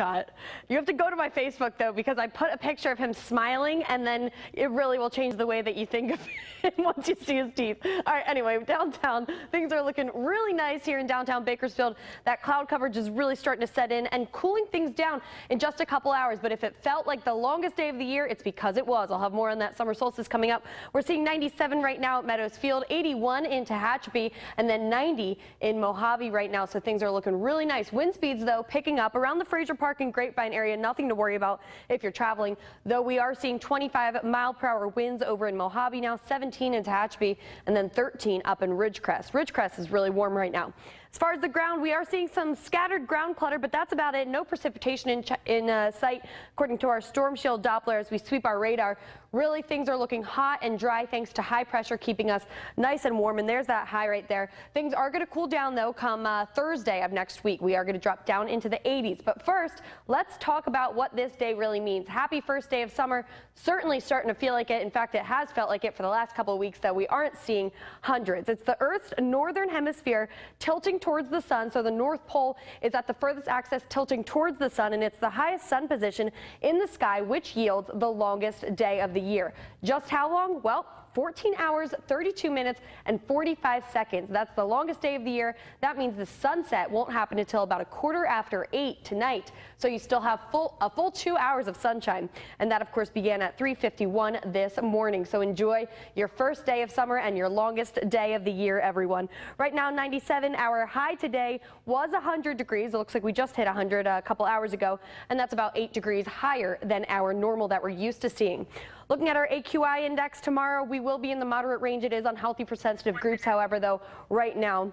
Scott. You have to go to my Facebook though because I put a picture of him smiling and then it really will change the way that you think of him once you see his teeth. All right, anyway, downtown, things are looking really nice here in downtown Bakersfield. That cloud coverage is really starting to set in and cooling things down in just a couple hours. But if it felt like the longest day of the year, it's because it was. I'll have more on that summer solstice coming up. We're seeing 97 right now at Meadows Field, 81 in Tehachapi, and then 90 in Mojave right now. So things are looking really nice. Wind speeds, though, picking up around the Frazier Park Park and Grapevine area, nothing to worry about if you're traveling, though we are seeing 25 mile per hour winds over in Mojave now, 17 in Tehachapi, and then 13 up in Ridgecrest. Ridgecrest is really warm right now. As far as the ground, we are seeing some scattered ground clutter, but that's about it. No precipitation in, in uh, sight, according to our Storm Shield Doppler as we sweep our radar. Really, things are looking hot and dry thanks to high pressure keeping us nice and warm. And there's that high right there. Things are going to cool down, though, come uh, Thursday of next week. We are going to drop down into the 80s. But first, let's talk about what this day really means. Happy first day of summer. Certainly starting to feel like it. In fact, it has felt like it for the last couple of weeks that we aren't seeing hundreds. It's the Earth's northern hemisphere tilting towards the sun. So the North Pole is at the furthest axis tilting towards the sun, and it's the highest sun position in the sky, which yields the longest day of the year. Just how long? Well, 14 hours, 32 minutes, and 45 seconds. That's the longest day of the year. That means the sunset won't happen until about a quarter after 8 tonight. So you still have full a full two hours of sunshine. And that, of course, began at 3.51 this morning. So enjoy your first day of summer and your longest day of the year, everyone. Right now, 97. Our high today was 100 degrees. It looks like we just hit 100 a couple hours ago. And that's about 8 degrees higher than our normal that we're used to seeing. Looking at our AQI index tomorrow, we will be in the moderate range. It is unhealthy for sensitive groups, however, though, right now.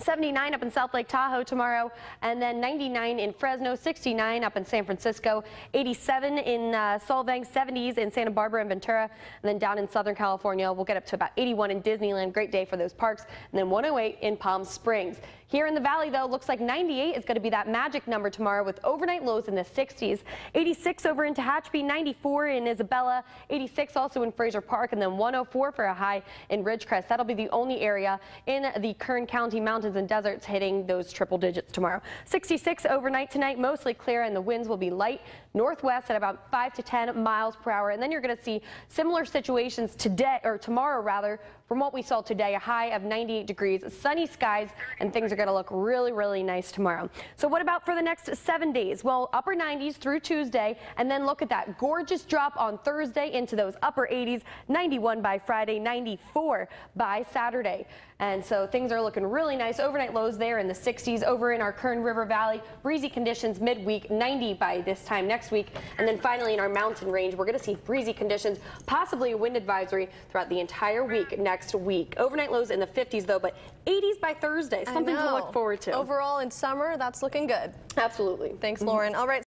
79 up in South Lake Tahoe tomorrow, and then 99 in Fresno, 69 up in San Francisco, 87 in uh, Solvang, 70s in Santa Barbara and Ventura, and then down in Southern California, we'll get up to about 81 in Disneyland. Great day for those parks, and then 108 in Palm Springs. Here in the valley, though, looks like 98 is going to be that magic number tomorrow with overnight lows in the 60s. 86 over in Tehachapi, 94 in Isabella, 86 also in Frazier Park, and then 104 for a high in Ridgecrest. That'll be the only area in the Kern County mountains and deserts hitting those triple digits tomorrow. 66 overnight tonight, mostly clear, and the winds will be light northwest at about 5 to 10 miles per hour. And then you're going to see similar situations today, or tomorrow rather, from what we saw today, a high of 98 degrees, sunny skies, and things are going to look really, really nice tomorrow. So what about for the next seven days? Well, upper 90s through Tuesday, and then look at that gorgeous drop on Thursday into those upper 80s, 91 by Friday, 94 by Saturday. And so things are looking really nice. Overnight lows there in the 60s over in our Kern River Valley. Breezy conditions midweek, 90 by this time next week. And then finally in our mountain range, we're going to see breezy conditions, possibly a wind advisory throughout the entire week next week. Overnight lows in the 50s, though, but 80s by Thursday. Something to look forward to. Overall, in summer, that's looking good. Absolutely. Thanks, Lauren. Mm -hmm. All right.